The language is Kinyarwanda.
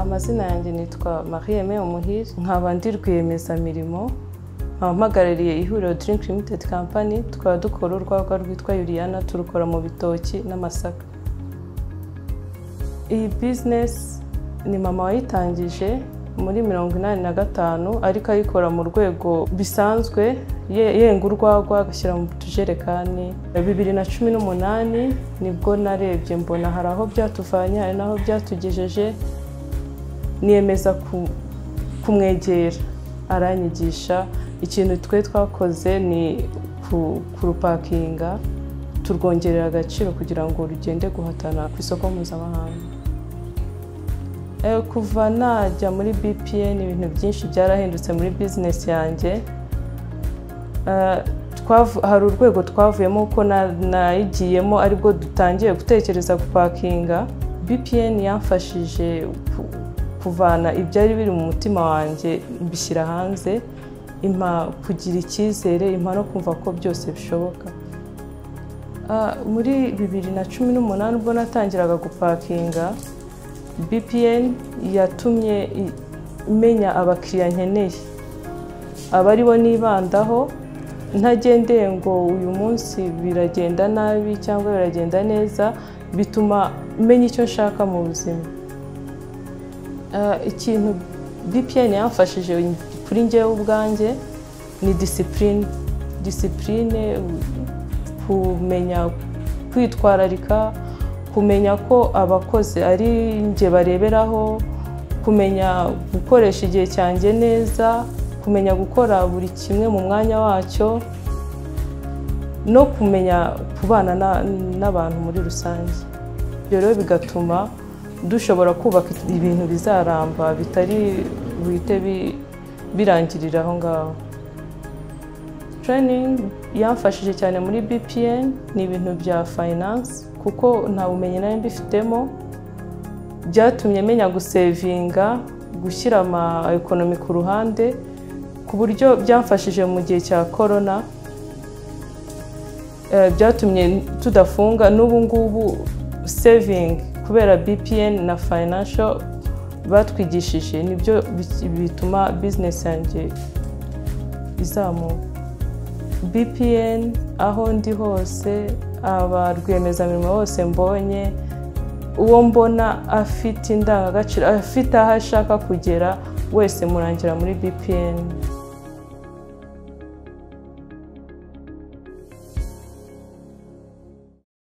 amazina yanjye nitwa Marie Aime Umuhire nkaba ndi rwiyemezamirimo. Nkaba mpagarariye ihuriro Drink Limited Company. Tukaba dukora urwagwa rwitwa Yuriyana turukora mu bitoki n'amasaka. Iyi bizinesi ni mama wayitangije muri mirongo inani na gatanu ariko ayikora mu rwego bisanzwe. Yenga urwagwa agashyira mu tujerekani. Bibiri na cumi n'umunani ni bwo narebye mbona hari aho byatuvanye hari n'aho byatugejeje. Niyemeza kumwegera. Aranyigisha. Ikintu twe twakoze ni kurupakinga. Turwongerera agaciro kugira ngo rugende guhatana ku isoko mpuzamahanga. Kuva najya muri bpn ibintu byinshi byarahindutse muri bizinesi yanjye. Hari urwego twavuyemo kuko nayigiyemo ari bwo dutangiye gutekereza gupakinga. Bpn yamfashije kuvana ibyari biri mu mutima wanjye mbishyira hanze impa kugira icyizere impa no kumva ko byose bishoboka. Muri bibiri na cumi n'umunani ubwo natangiraga gupakinga bpn yatumye imenya abakiriya nkeneye. Aba ari bo nibandaho ntagendeye ngo uyu munsi biragenda nabi cyangwa biragenda neza bituma menya icyo nshaka mu buzima. Ikintu bpn yamfashije kuri ngewe ubwanjye ni disipurine disipurine kumenya kwitwararika kumenya ko abakozi ari njye bareberaho kumenya gukoresha igihe cyanjye neza kumenya gukora buri kimwe mu mwanya wacyo no kumenya kubana n'abantu muri rusange. Ibyo rero bigatuma dushobora kubaka ibintu bizaramba bitari buhite birangirira aho ngaho. Training yamfashije cyane muri bpn ni ibintu bya finance kuko nta bumenyi nari mbifitemo. Byatumye menya gusevinga gushyira ama ekonomi ku ruhande ku buryo byamfashije mu gihe cya korona byatumye tudafunga n'ubu ngubu sevingi kubera bpn na financial batwigishije ni byo bituma bizinesi yanjye izamuka. Bpn aho ndi hose aba rwiyemezamirimo bose mbonye uwo mbona afite indangagaciro afite aho ashaka kugera wese murangira muri bpn